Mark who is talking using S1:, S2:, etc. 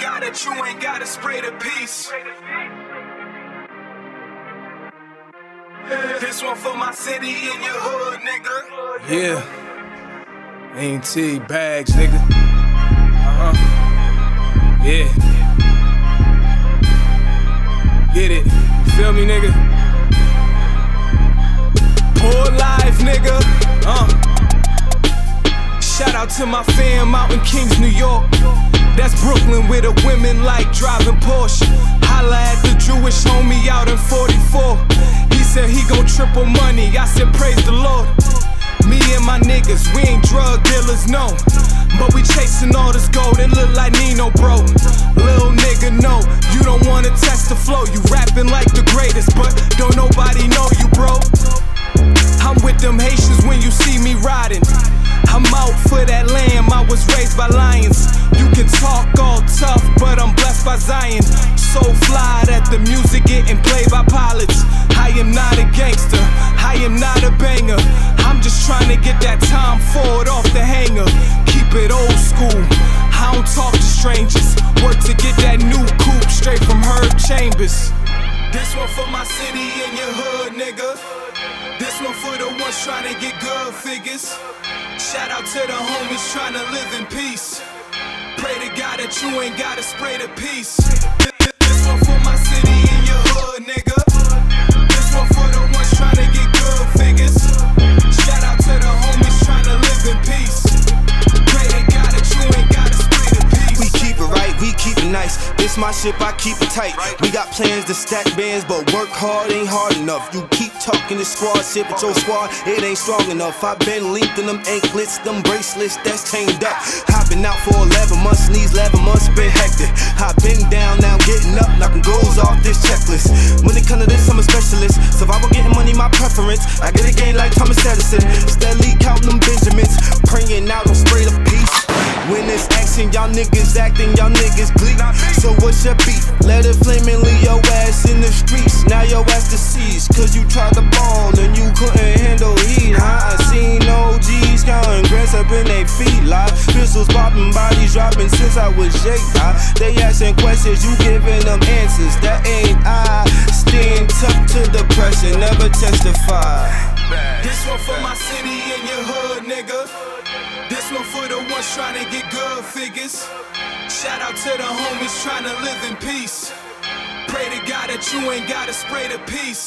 S1: God that you ain't gotta spray the peace. This one for my city in your hood, nigga.
S2: Yeah. Ain't T Baggz, nigga. Uh huh. Yeah. Get it. Feel me, nigga? Poor life, nigga. Uh. Shout out to my fam out in Kings, New York. That's Brooklyn where the women like driving Porsche. Holla at the Jewish homie out in 44. He said he gon' triple money. I said, praise the Lord. Me and my niggas, we ain't drug dealers, no. But we chasing all this gold, it look like Nino, bro. Little nigga, no, you don't wanna test the flow. School, I don't talk to strangers. Work to get that new coupe straight from Herb Chambers. This one for my city and your hood, nigga. This one for the ones trying to get good figures. Shout out to the homies trying to live in peace. Pray to God that you ain't gotta spray the peace.
S3: Nice. This my ship, I keep it tight. We got plans to stack bands, but work hard ain't hard enough. You keep talking to squad shit, but your squad, it ain't strong enough. i been linked in them anklets, them bracelets that's chained up. i been out for 11 months, these 11 months been hectic. i been down, now getting up, knocking goals off this checklist. When it come to this, I'm a specialist. Survival getting money, my preference. I get a game like Thomas Edison. Steadily counting them Benjamins, praying out on spray the peace. When it's action, y'all niggas acting, y'all niggas glee. So what's your beat? Let it flame and leave your ass in the streets. Now your ass deceased, cause you tried to ball and you couldn't handle heat, huh? I seen OGs counting grants up in their feet, like pistols popping, bodies dropping since I was Jake, huh? They asking questions, you giving them answers. That ain't I. Staying tough to the pressure, never testify.
S1: This one for my city and your hood, nigga. This one for the ones trying to get good figures. Shout out to the homies trying to live in peace. Pray to God that you ain't gotta spray the peace.